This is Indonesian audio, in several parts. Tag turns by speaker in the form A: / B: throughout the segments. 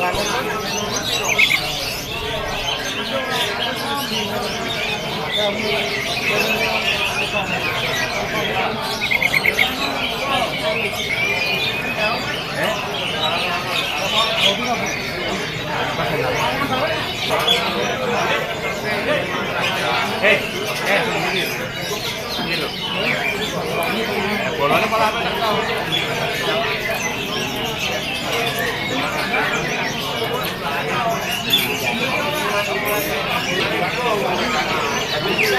A: Eh, eh, ini. Ini loh. Bolanya malah apa?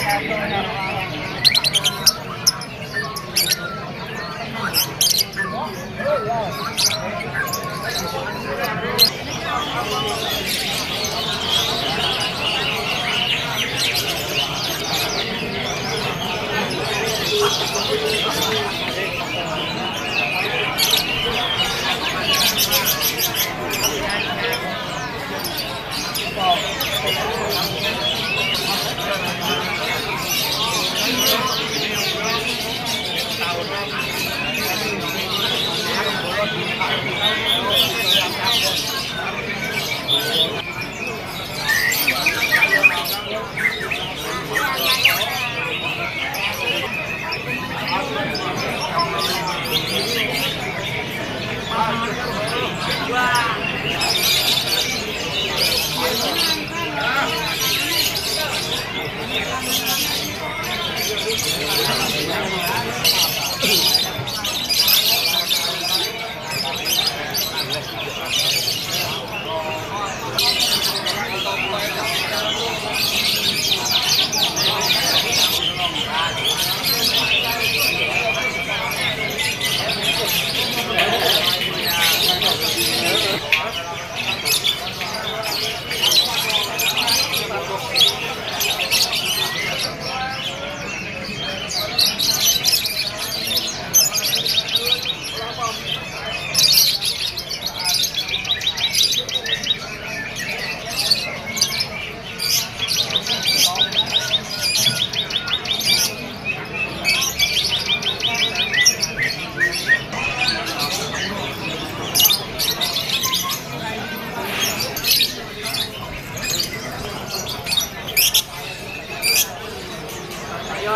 A: have going on.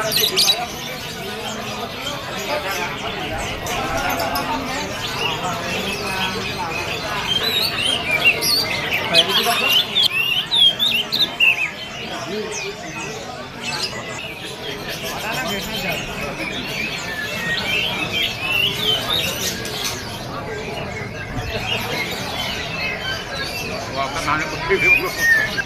A: Wah, kenalnya bro.